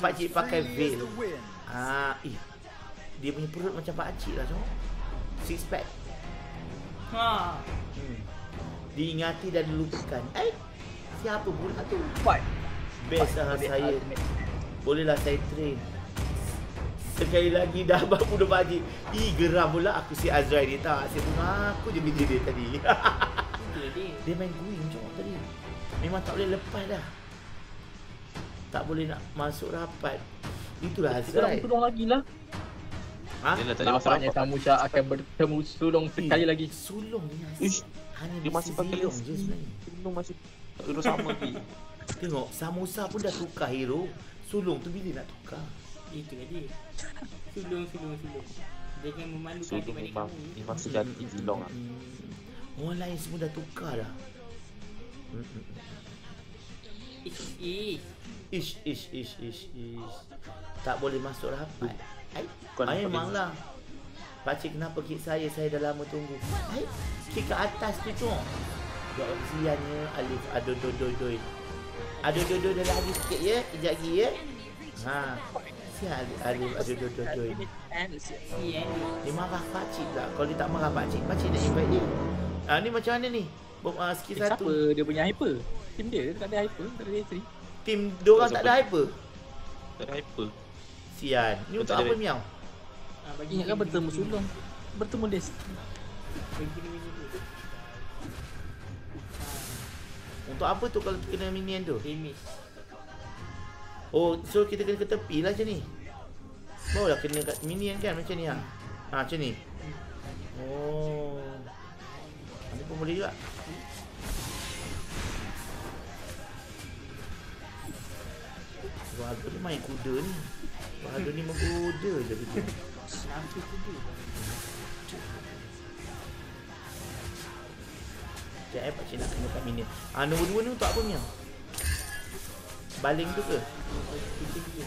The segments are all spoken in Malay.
Pakcik pakai veil. Ah, eh. Dia punya perut macam pakcik lah, Cok. Six pack. Ha. Hmm. Diingati dan dilupakan. Eh, siapa pula tu? Fight. Best lah saya. Bolehlah saya train. Sekali lagi dah babu dah pakcik. Ih, geram pula aku si Azrael ni tak. Saya pun aku je kerja dia tadi. Dia. dia main going Cok tadi. Memang tak boleh lepas dah. Tak boleh nak masuk rapat. Itulah Kita nak tolong lagi lah. Ha? Dia lah tak ada Nampaknya apa. Tamu Syah akan bertemu sulung sekali lagi. Sulung ni. Ish, Hanya dia masih pakai sulung je sebenarnya. Sulung masih duduk sama lagi. Tengok, Samosa pun dah tukar hero. Sulung tu bila nak tukar? Itu dia. Sulung, sulung, sulung. Kan memalukan Sulung memang kamu. memang sejati Zilong lah. Hmm. Orang lain semua dah tukar dah. Hmm, hmm. Ish, ish. Ish, ish, ish, ish, ish. Tak boleh masuk rapat. Nampak memanglah. Pakcik kenapa kick saya? Saya dah lama tunggu. Ai, kick ke atas tu tu. Ya siannya Alif aduh doi doi doi. Aduh doi doi dah lagi sikit ya. Kejap lagi ya. Ha. Sial Alif Alif aduh doi doi doi. Sian dia. Marah pakcik pula. Kalau dia tak marah pakcik, pakcik nak invite dia. Ah ni macam mana ni? Bom uh, skill Eh, satu. siapa dia punya hyper? Tim dia tak ada hyper, tak ada D3. Tim dia orang tak ada hyper. Tak ada hyper. Sian. Ni untuk apa miau? Ah, kan dia bertemu sulung. Bertemu Des. Untuk apa tu kalau kena minion tu? Damage. Oh, so kita kena ke tepi lah macam ni. Barulah kena kat minion kan macam ni ha. Ha macam ni. Oh. Ni pun boleh juga. Bahadur ni main kuda ni. Bahadur ni mengkuda je. Nafsu tu tu. Sekejap eh pakcik nak kena kat minion. Ah nombor dua ni untuk apa miau? Baling tu ke? Kita dia.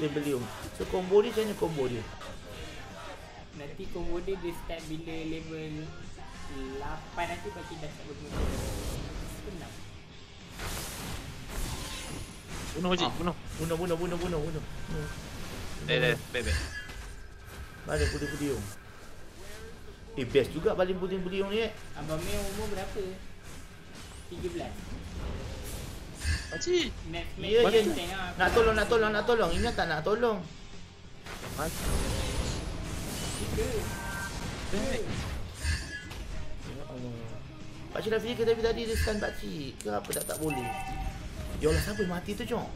Tembelium. So combo dia macam mana combo dia? Nanti combo dia dia start bila level 8 nanti bagi dah start berguna. Bunuh Haji, bunuh. Bunuh, bunuh, bunuh, bunuh, bunuh. bunuh. Eh, eh, baik, baik. Baling puding beliung. Eh best juga baling puding beliung ni eh. Abang Mel umur berapa? 13. Haji. Next Ya, ya. ah. Nak tolong, nak tolong, nak tolong. Ingat tak nak tolong? Allah. Pakcik dah fikir tapi tadi dia stun pakcik. Ke apa tak tak boleh. Ya Allah, siapa yang mati tu, Cok?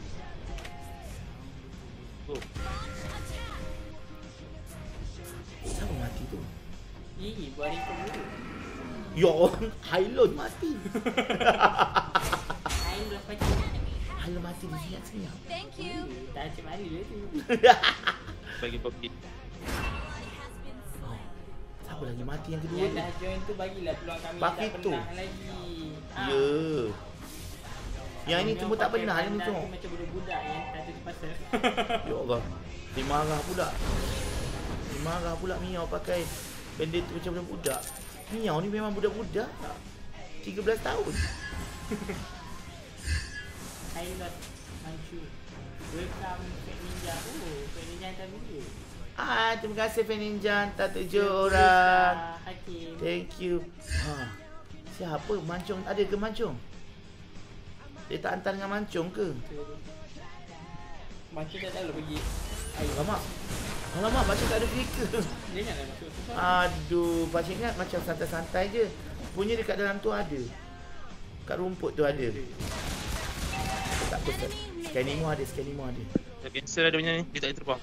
Oh, Siapa yang mati tu? Ih, buat ring combo. Ya Allah, Hylon mati. Belas pagi. Hylon mati di senyap-senyap. Thank you. Tak macam mana dia tu. bagi kopi. Oh, siapa lagi mati yang kedua Yang ni? dah join tu bagilah peluang kami Bagi tak tu. pernah lagi. Ah. Ya. Yang ini Yang cuma tak ni, bandar Cok. tu Macam budak-budak yang tak ada di pasal. Ya Allah. Dia marah pula. Dia marah pula Miau pakai bandit tu macam budak. Miau ni memang budak-budak. 13 tahun. Love Manchu. Welcome Fat Ninja. Oh, Fat Ninja hantar video. Ah, terima kasih Fan Ninja hantar tujuh orang. Hakim. Thank you. Ha. Siapa mancung? Ada ke mancung? Dia tak hantar dengan mancung ke? Manchu dah tahu lah pergi. Ayo. Alamak. Alamak, pakcik tak ada fikir. Dia masuk susah. Aduh, pakcik ingat macam santai-santai je. Punya dekat dalam tu ada. Kat rumput tu ada. Tak apa, tak. Scanning ada, scanning ada. Dah cancel lah dia punya ni. Dia tak terbang.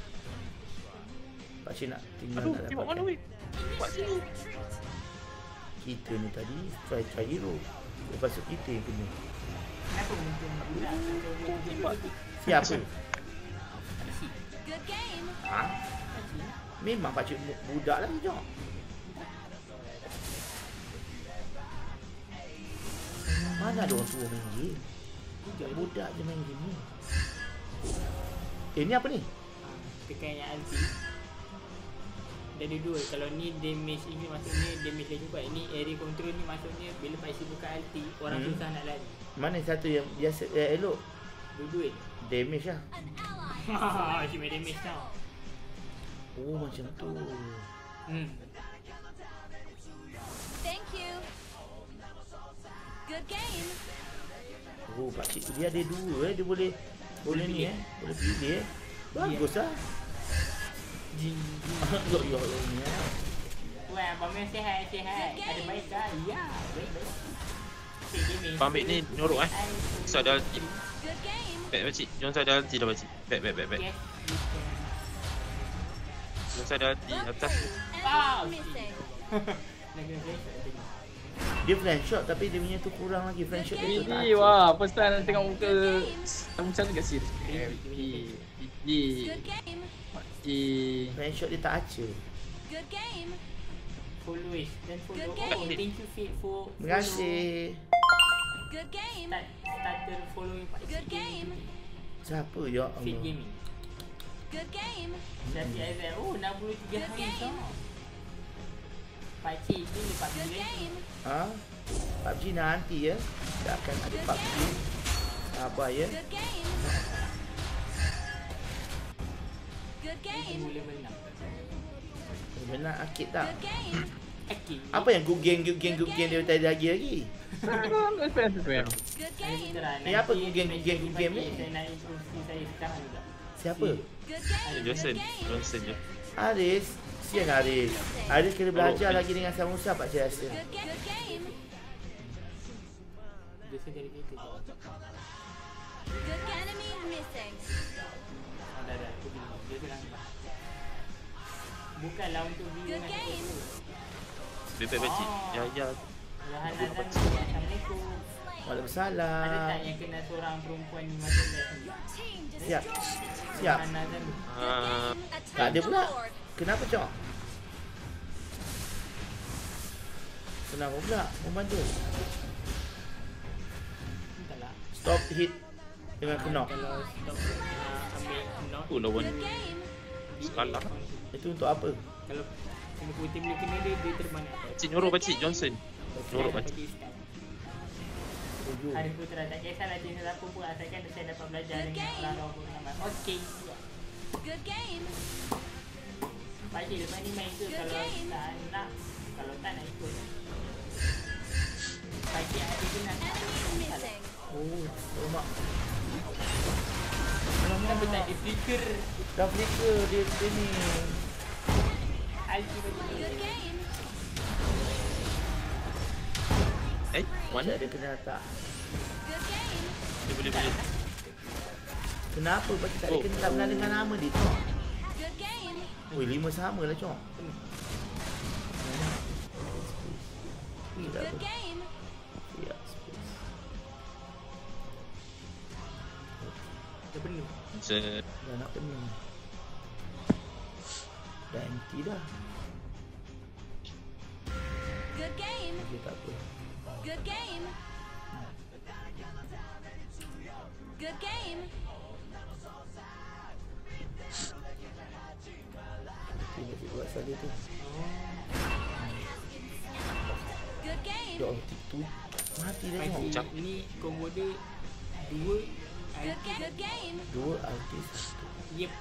Pakcik nak tinggal Aduh, nak tengok mana dapatkan. weh. Buat sini. Kita ni tadi try try hero. Lepas tu kita yang kena. Kenapa budak? Siapa? Game. Ha? Memang pakcik bu- budak lah jom. Mana ada orang tua main game? Budak je main game ni. Eh ni apa ni? Tekan yang anti. Dia ada dua. Kalau ni damage ini maksudnya damage lagi kuat. Ini area control ni maksudnya bila Pak Isi buka ulti, orang Hmm. susah nak lari. Mana satu yang biasa eh, elok? Dua-dua. Damage lah. Cik main damage tau. Oh macam tu. Hmm. Thank you. Good game. Oh pak cik dia ada dua eh dia boleh boleh ni eh boleh pilih eh. Bagus lah. Jin. Ya ya Allah ni eh. Wah, hi, say hi. Ada baik kan? Ya, baik baik. Ambil ni nyorok eh. So ada ulti. Back pakcik. Johnson ada ulti dah pakcik. Back back back back. Yes, you can. Johnson ada ulti atas. Nak tadi. Dia flank shot tapi dia punya tu kurang lagi flank shot dia tu tak ada. wah, first time tengok muka macam tu kat sini. Game. Ini. Flank shot dia tak acer. Good game. Follow dan follow. Good Oh, game. thank you Fit for Terima kasih. Good game. Start, starter following Pak Good game. Siapa ya Fit Allah. Gaming. Good game. Syafiq Aizal. Oh, 63 hari tau. Pak Cik ni lepas Good game. Ha? PUBG nanti ya. Dia akan ada PUBG. Sabar ya. Good game. Good game. tunggu level 6. Benar akid tak? Good game. Okay. Apa yang good game, good game, good game dia tadi lagi lagi? Ni apa good game, good game, good game ni? Saya nak improve skill saya sekarang juga. Siapa? Johnson. Johnson je. Aris. Sian Aris. Aris kena belajar lagi dengan Sam Musa Pak Cik rasa. Dia Good enemy missing. dah dah. Dia. Bukanlah untuk view dengan Back back pakcik. Ya ya. Azan Assalamualaikum. Ada Waalaikumsalam. tak yang kena seorang perempuan ni masuk dah sini? Siap. Siap. Tu. Ah, Tak ada pula. Kenapa cok? Kenapa pula? Membantu. Entahlah. Stop hit dengan knock. Kalau stop uh, ambil knock. tu lawan Good game. Salah. Itu untuk apa? Kalau kena putih boleh kena dia, dia terbang atas. Pakcik nyorok pakcik. Johnson. Nyorok pakcik. Hari Putra tak kisahlah jenis apa pun asalkan saya dapat belajar dengan game. orang orang bernama. Okey. siap. Good game. Pakcik lepas ni main ke kalau tak nak. Kalau tak nak ikut. Pakcik ada kena. Oh, lemak. Kenapa tak ada flicker? Dah flicker dia, dia ni. Eh, Mana dia kena game. Dia boleh boleh. Kenapa Pakcik tak ada Oh. kena tak pernah dengar nama dia game. Oi, lima sama lah cok. Ya, space. Dah penuh. Johnson. Dah nak penuh. Dah empty dah. Good game. Good game. Good game. Masih buat salah tu. Good game. Allah, tu mati dah Pakcik tengok. ni combo dia dua Good IT. game. Good game. Dua artis satu. Yep.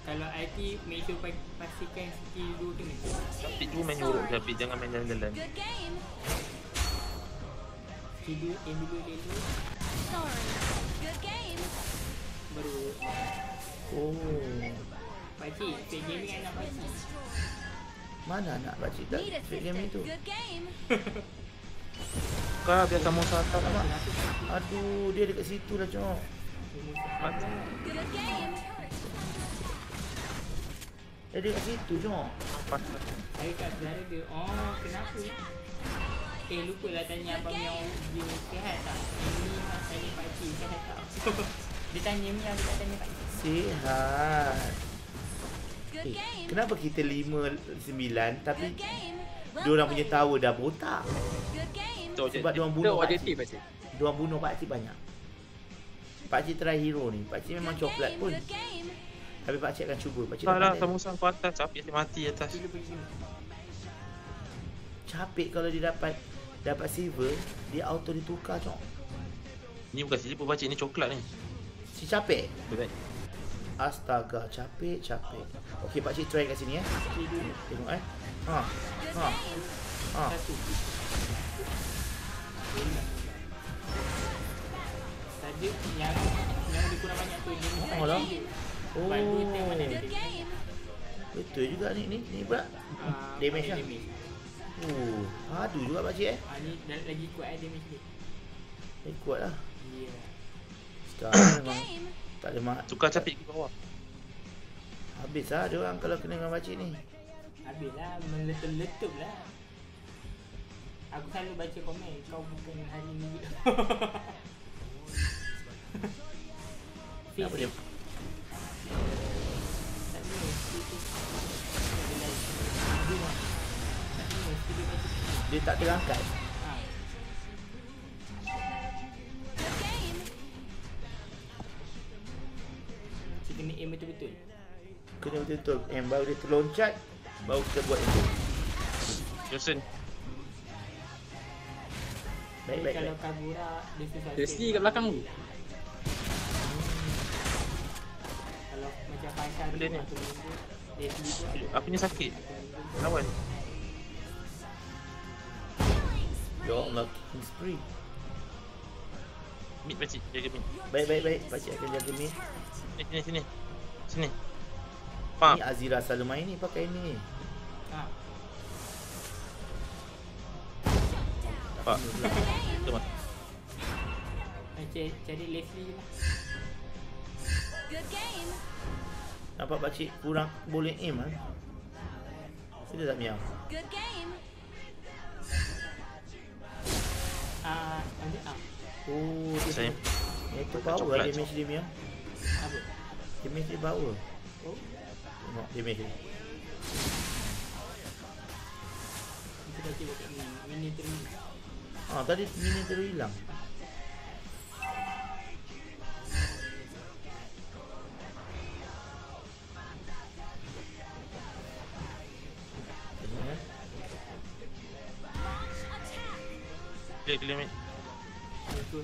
Kalau IT make sure pa- pastikan skill dua kena. Tapi tu main je. Tapi jangan main jalan-jalan. Good game. Skill dua aim dulu dulu Sorry. Good game. baru Oh. pakcik fake gaming anak pakcik. Mana anak pakcik tak fake game assistant. itu? Good game. Kau biar kamu satu. Alamak. Aduh, dia dekat situ lah cok. Game. Dia dekat situ cok. Saya kat saudara dia Oh kenapa Eh lupa lah tanya abang yang dia sihat tak Ini mas tanya pakcik sihat tak Dia tanya ni aku tak tanya pakcik Sihat. Eh, kenapa kita lima sembilan tapi Good game. dia orang punya tower dah botak? Sebab dia orang bunuh pakcik. Dia orang bunuh pakcik banyak. Pakcik try hero ni. Pakcik memang Good coklat pun. Tapi pakcik akan cuba. Pakcik Tak dah lah, kamu sang atas. Tapi dia mati atas. Sila pergi sini Capek kalau dia dapat dapat silver, dia auto ditukar cok. Ni bukan silver pakcik ni coklat ni. Si capek. Betul. Astaga, capek, capek. Okey, pak cik try kat sini eh. Tengok eh. Ha. Ha. Ha. Satu. Tadi yang yang lebih kurang banyak tu dia Oh lah. Oh. Dia. Betul juga ni ni ni pula. Ah, Damage lah. damage. Oh, padu juga pak cik eh. Ah ni dah- lagi kuat eh damage dia. Eh, kuat lah. Ya. Sekarang memang tak ada mak. Tukar capit ke bawah. Habis lah dia orang kalau kena dengan pak cik ni. Habislah meletup-letup lah. Aku selalu baca komen kau bukan hari ni. Dia tak terangkat. Ah, kita kena aim betul-betul. Kena betul-betul. Yang baru dia terloncat, baru kita buat itu. Johnson. Baik, Jadi baik, kalau baik. Kagura dia susah Dia kat belakang tu. Macam Faisal tu ni. aku ni sakit. Lawan. Ya Allah, king spree. Mid pakcik. Jaga mid. Baik, baik, baik. Pakcik akan jaga mid. Eh, sini, sini. Sini. Faham? Ni Azira selalu main ni pakai ni. Ha. Pak. Good game. Betul mas. Macam cari Leslie je lah. Good game. Nampak pakcik kurang boleh aim kan? Kita tak miau. Good game. Ah, nanti ah. Oh, dia Saya. Yang tu Makan power lah damage dia miau. Apa? Damage dia power. Oh, Tengok damage dia. kita dah cuba kat ni. Mini terus. Ah, tadi mini terus Clear, clear tu.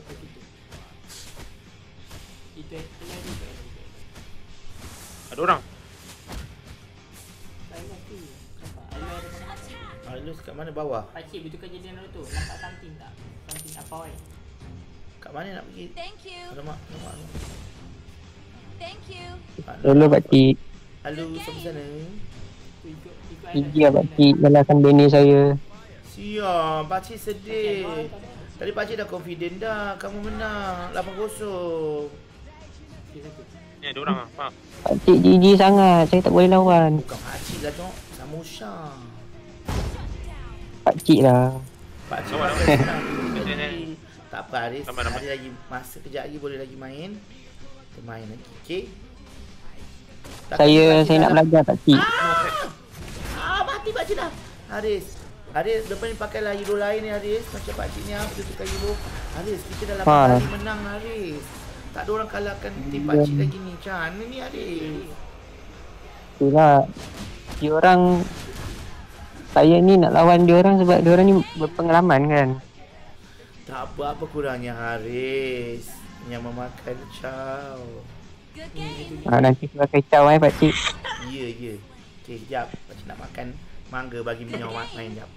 Ada orang. Saya tu. Nampak? Alu ada kat mana? Bawah? Pakcik betul kejadian tu. Nampak something tak? Something apa eh? Kat mana nak pergi? Thank you. Alamak, alamak. alamak. Thank you. Hello pakcik. Halo, sampai sana. Ikut ikut Gigi lah pakcik nyalakan banner saya. Siap, pakcik sedih. Tadi pakcik dah confident dah. Kamu menang. 8-0. Okey satu. Ni ada orang ah. Faham? Pakcik gigi sangat. Saya tak boleh lawan. Bukan pakcik lah, Cok. Sama Usha. Pakcik lah. Pakcik Jadi, Tak apa, Haris. Ramai. Ada lagi masa kejap lagi boleh lagi main. Kita main lagi, okey? Tak Saya saya nak belajar pakcik. Ah, mati pakcik dah. Haris. Haris, depan ni pakailah hero lain ni Haris. Macam pakcik ni apa dia tukar hero. Haris, kita dah 8 Ha. kali menang Haris. Tak ada orang kalahkan tim pakcik lagi ni. Macam mana ni Haris? Itulah. Dia orang saya ni nak lawan dia orang sebab dia orang ni berpengalaman kan. Tak apa apa kurangnya Haris. Yang memakan caw. Ha, nanti saya kacau eh pakcik. Ya, ya. Okey, sekejap. Pakcik nak makan mangga bagi Miao ma- main jap.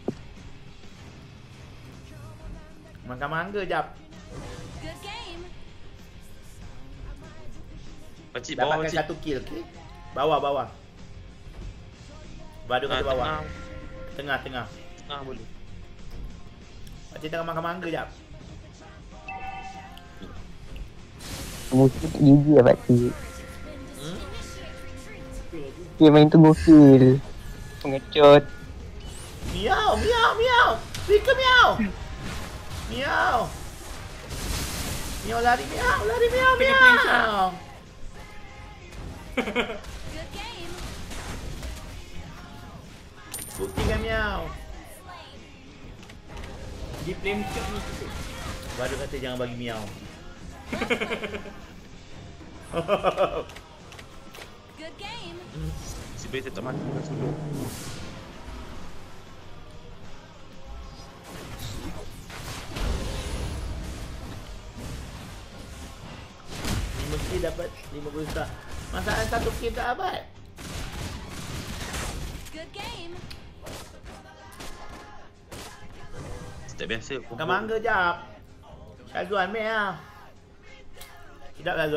Makan mangga jap. Good game. Pakcik bawah Dapatkan pakcik. satu kill, okey? Bawah, bawah. Badu Ah, kat bawah. tengah. Tengah, tengah. Tengah boleh. Pakcik tengah makan mangga jap. Musuh gigi lah pakcik. Hmm? Dia main tu gokil. Pengecut. Miau, miau, miau. Pika miau. Miau. Miau lari miau, lari miau, miau. game. Buktikan miau. Di flame shot ni. Baru kata jangan bagi miau. Good game. Si bayi tetap mati. Ni mesti dapat 50 juta. Masalah skill tak abad. Good game. Step biasa. Makan mangga jap. Syazwan ambil lah. Sedap lah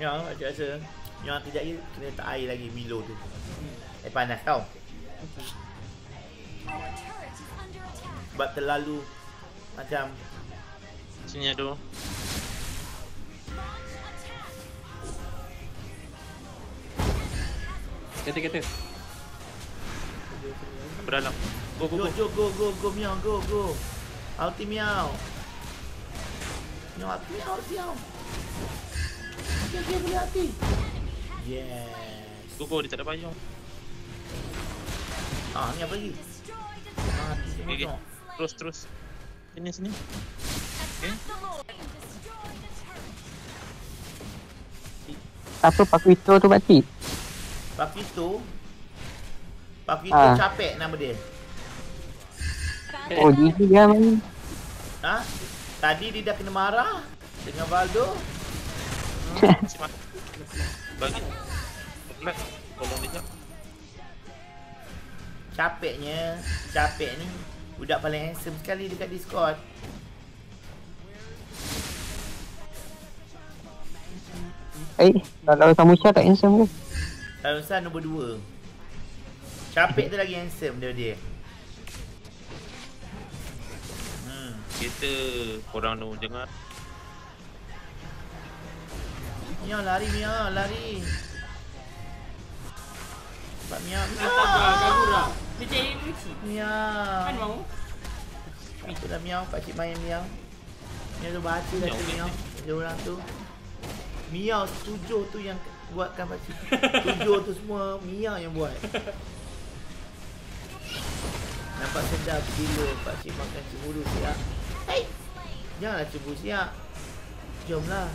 Ya, macam biasa. Yang kejap lagi kena letak air lagi Milo tu. Eh panas tau. Sebab terlalu macam Sini ada. Attack. Kata-kata. Apa dalam? Go, go, go go. go go go go miau go go. Ulti miau. Miau ulti miau Dia dia boleh ulti. Yes. Go, go. Dia tak ada payung. Ah, ni apa lagi? Ah, Okay, okay. Terus, terus. Sini, sini. Attack the Lord. Destroyed a turret. Apa Pakuito tu pakcik? Papito. Papito Ah. capek nama dia. Oh gigi dia main. Ha? Tadi dia dah kena marah dengan Valdo. Mat. Bagi. Black. Tolong dia. Capeknya, capek ni budak paling handsome sekali dekat Discord. Eh, kalau Samusha tak handsome ke? Tarusan nombor 2. Capek tu lagi handsome dia dia. Hmm. Kita korang tu jangan. Miau lari Miau, lari. Cepat. Astaga, Kagura. Dia cari kunci. Kan mau? Itu dah Miau, pakcik main Miau. Miau tu baca dah tu. Miau. Ada orang tu. Miau tujuh tu yang buatkan pakcik. Tujuh tu semua Miau yang buat. Nampak sedap bila pakcik makan cemburu siap. Hei! Janganlah cemburu siap. Jomlah.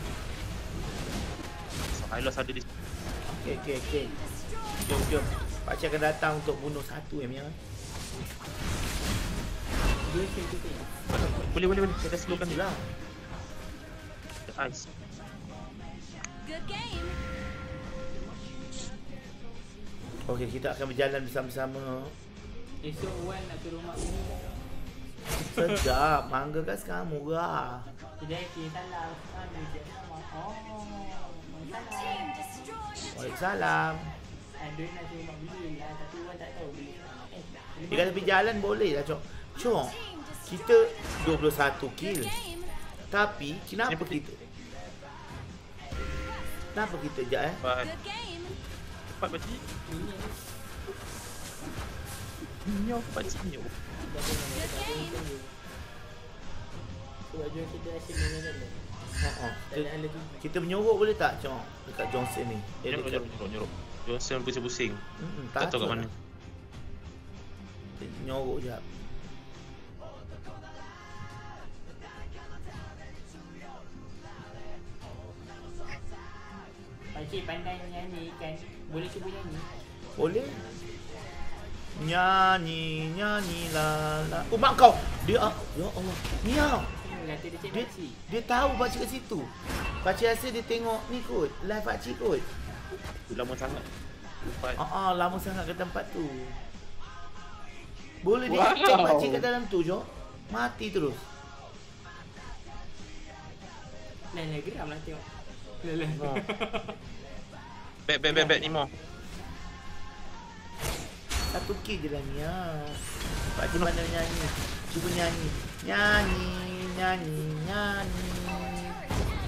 Silas ada di Okey, okey, okey. Jom, jom. Pakcik akan datang untuk bunuh satu. Dua kill kita. Boleh, boleh, boleh. Kita slowkan dia. Itulah. The ice. Good game. Okey, kita akan berjalan bersama-sama. Esok Wan nak ke rumah ni. Sedap. Mangga kan sekarang murah. Kedai kiri salah. Mana je nama? Oh. Waalaikumsalam. Ada nak suruh mak beli lah. Tapi Wan tak tahu beli. Eh, beli Dia kata pergi jalan boleh lah, Cok. Cok, kita 21 kill. Tapi, kenapa Kenapa kita... Kenapa kita jap eh? Cepat. Cepat pakcik. Ini. Nyok pakcik nyok. Good game. Sebab jual kita asyik dengan Ha Tak tu. Kita menyorok boleh tak, Cok? Dekat Johnson ni. Eh, dekat... nyok, nyok, nyok. Johnson pusing-pusing. Hmm, Tak tahu kat mana. Nyorok jap. Pakcik pandai nyanyi kan. Boleh cuba nyanyi. Boleh? Nyanyi, nyanyi la la. Oh, mak kau. Dia ah, ya Allah. Miau. Dia Dia, dia tahu pakcik kat situ. Pakcik rasa dia tengok ni kot. Live pakcik kot. Lama sangat. Ah, ah lama sangat ke tempat tu. Boleh dia Wow. check pakcik kat dalam tu, Jok. Mati terus. Lain lah geram lah tengok. Ha. Back, back, back, back. Nemo. Satu kill je lah ni ya. Pakcik pandai nyanyi. Cuba nyanyi. Nyanyi, nyanyi, nyanyi.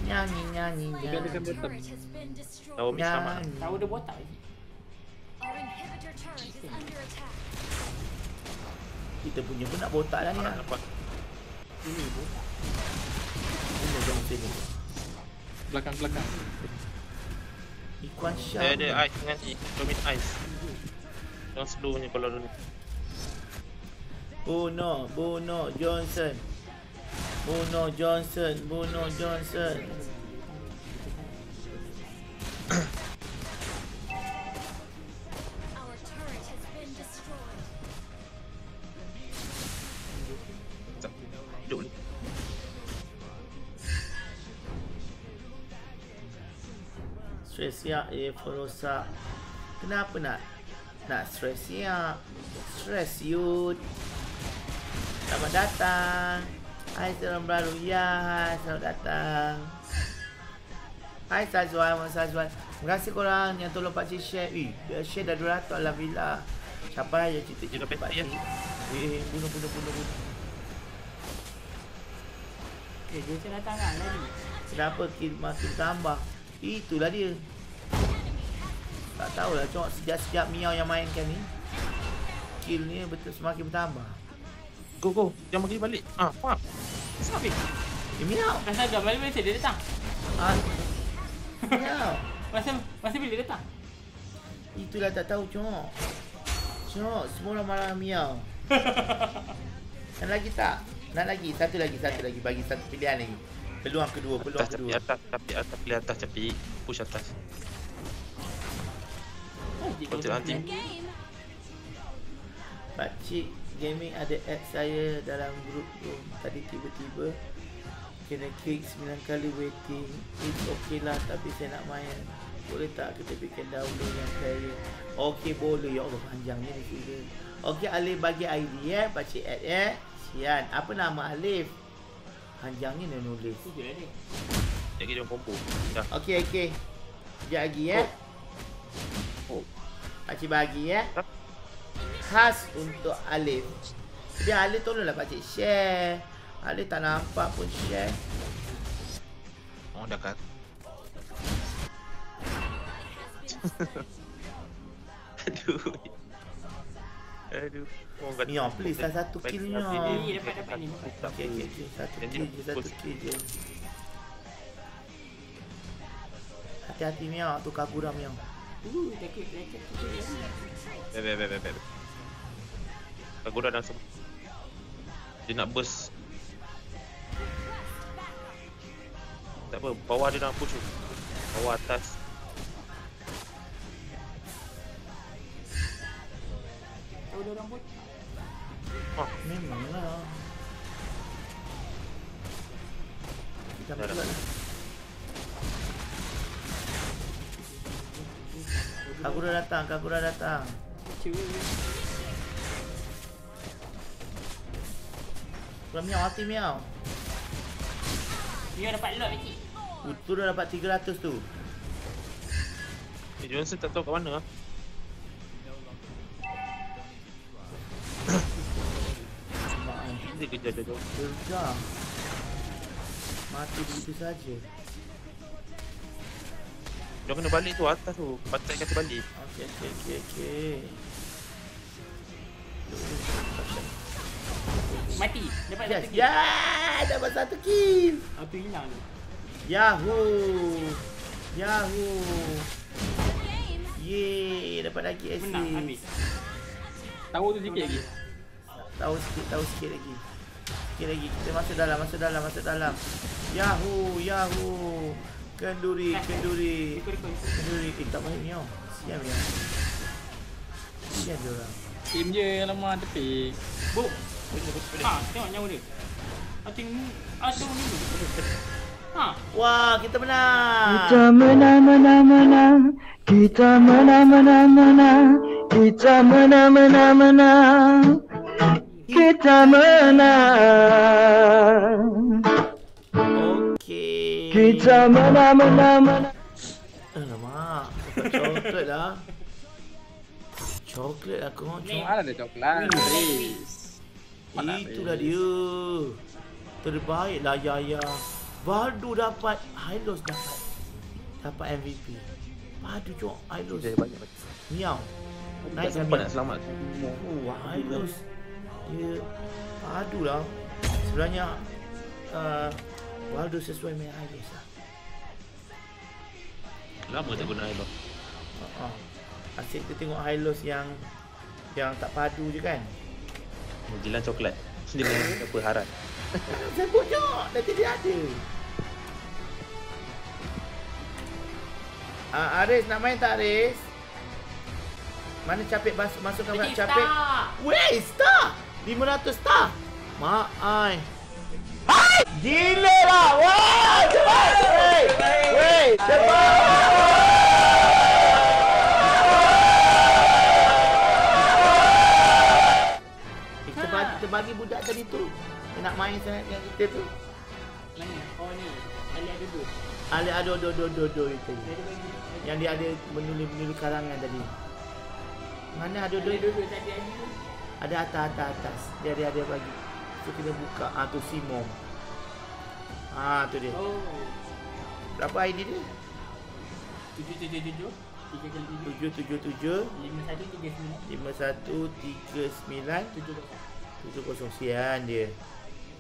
Nyanyi, nyanyi, nyanyi. Tahu sama. Nyanyi. Tahu dia botak lagi. Our inhibitor turret is under attack. Kita punya pun nak botak lah ni Tak lah. nampak. Ini botak. Ini jom sini. Belakang-belakang. Ikuan Syah. Saya ada ice dengan ni. Domit ice. Jangan slow ni kalau dulu. Bunuh, bunuh Johnson. Bunuh Johnson, bunuh Johnson. Our turret has been destroyed. Tak. Hidup ni. Stres siap eh Forosa. Kenapa nak nak stres siap? Stres yut. Selamat datang. Hai salam baru. Ya, hai, selamat datang. Hai Sazwan, Mak Sazwan. Terima kasih korang yang tolong Pakcik share. Eh, dia share dah 200 Alhamdulillah. Siapa yang cerita cerita petak, ya? Eh, bunuh, bunuh, bunuh, bunuh. Eh, dia macam datang kan tadi. Kenapa kill makin tambah? Itulah dia. Tak tahulah cuma sejak-sejak Miao yang mainkan ni. Kill ni betul semakin bertambah. Go go. Jangan pergi balik. Ah, faham. Kenapa? Eh Miao. Masa agak balik balik dia datang. Ah. Miao. Masa masa bila dia datang? Itulah tak tahu cuma. Cuma semua orang marah Miao. Nak lagi tak? Nak lagi? Satu lagi, satu lagi. Bagi satu pilihan lagi. Peluang kedua, peluang Atas capi kedua. atas capi atas pilih atas capi. Push atas. Oh, dia Betul, nanti. Pakcik Gaming ada add saya dalam grup tu. Tadi tiba-tiba Kena klik 9 kali waiting. It's okay lah tapi saya nak main. Boleh tak kita bikin download yang saya? Okay boleh. Ya Allah panjangnya ni sudah Okay Alif bagi ID ya. Pakcik add ya. Sian. Apa nama Alif? Panjangnya dia nulis. Lah dia. Jadi dia combo. Dah. Okay okay. Sekejap lagi ya. Oh. Pakcik bagi ya. Tak. Khas untuk Alif Dia Alif tolonglah pakcik share Alif tak nampak pun share Oh dah kat. Aduh. Aduh. Oh, kat- Mia, please lah satu kill Mia. Ni dapat dapat ni. Okay, okay, okay. Satu kill je, satu kill je Hati-hati Mia, tu Kagura Mia Uh, dah klik dah klik. Beb, Kagura dah semua. Dia nak burst. Tak apa, bawah dia nak push tu. Bawah atas. Tahu dia orang pun. Oh, Memanglah Kita Dah, dah. buat Kagura datang, Kagura datang. Kagura Miao, hati Miao Dia dapat lot lagi. Uh, Tu dah dapat 300 tu eh, Johnson tak tahu kat mana lah. Dia kejar dia jauh. Kerja Mati begitu saja Dia kena balik tu atas tu. Patut kasi balik. Okey, okey, okey, okey Mati. Dapat Yes, satu kill. ya, dapat satu kill Apa hilang tu? Yahoo Yahoo. Yeay, dapat lagi assist Menang habis. Tahu tu sikit lagi. Tahu sikit, tahu sikit lagi Sikit lagi, kita masuk dalam, masuk dalam, masuk dalam Yahoo, Yahoo Kenduri, kenduri. Kenduri, eh tak baik Miao Sian Miao Sian dia orang Team je lama tepi. Boom. Ha, tengok nyawa dia. Ah. Ha. Wah, kita menang Kita menang, menang, menang. Kita menang, menang, menang. Kita menang, menang, menang. Kita menang. Okey Kita menang, menang, menang. Alamak, coklat lah Coklat coklat Mana ada coklat? Please. Mana Itulah ada? dia. Terbaik lah Yaya Badu dapat Hylos dapat. Dapat MVP Badu cok Hylos Dia banyak macam. Miau. Sempat Miau nak selamat. Oh Hylos Dia Badu lah. Sebenarnya uh, Badu sesuai dengan Hylos lah. Lama tak guna air uh-uh. Asyik kita tengok Hylos yang Yang tak padu je kan Jilan coklat. Dia main apa harat. Sebut je Nanti dia ada Ah, Aris nak main tak Aris? Mana capek masuk masukkan capek? star. Weh, star! 500 star! Mak ai. Hai! Gila lah! Wah, cepat! Weh! Weh, cepat! kita bagi budak tadi tu nak main sangat dengan kita tu. Mana? Oh ni. Ali ada dua. Ali ada do do do itu. Yang dia ada menulis menulis karangan tadi. Mana ada dua dua tadi ada. Ada atas atas atas. Dia ada ada bagi. Tu kita buka ah tu Simon. Ah tu dia. Oh. Berapa ID dia? 777 tujuh tujuh tujuh lima satu tiga sembilan lima satu tiga sembilan tujuh itu kosongsian dia.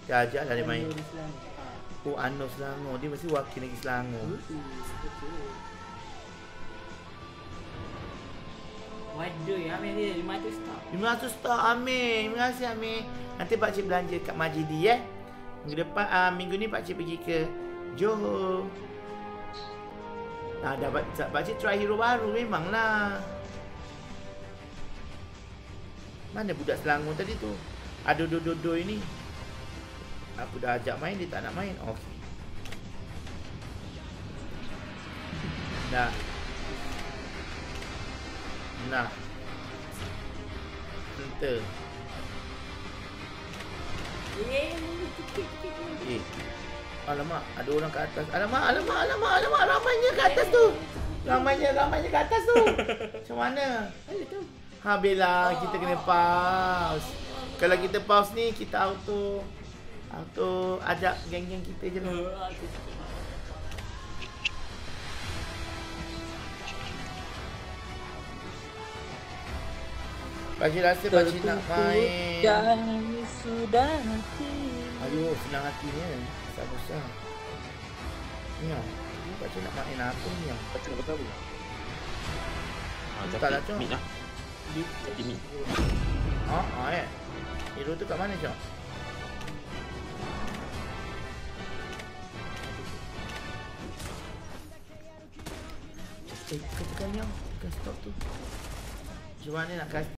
Dia ajak lah dia main. Oh Ano Selangor. Dia mesti wakil lagi Selangor. Wadi ya, Amir dia 500 tak? 500 tak Amir. Terima kasih Amir. Nanti pakcik belanja kat Majidi eh ya. Minggu depan uh, Minggu ni pakcik pergi ke Johor. Nah, dapat pakcik try hero baru memanglah. Mana budak Selangor tadi tu? Ada dodo ini. Aku dah ajak main dia tak nak main. Okey. Dah. Nah. Enter. Eh, sikit, sikit, sikit. Eh. Alamak, ada orang kat atas. Alamak, alamak, alamak, alamak. Ramainya kat atas tu. Ramainya, ramainya kat atas tu. Macam mana? Mana tu? Ha Bella, kita kena pause. Kalau kita pause ni, kita auto auto ajak geng-geng kita je lah. Aku. Pakcik rasa pakcik nak main. Dan sudah hati Aduh, senang hatinya. Besar-besar. Ni lah. Ni pakcik nak main apa ni lah? Baca nak apa? Ah, Tak lah, tapi Cok. mid lah. Tapi mid. Ha, ha eh. Hero tu kat mana, Cok? Eh, kau tekan yang. Tekan stop tu. Macam mana nak kasi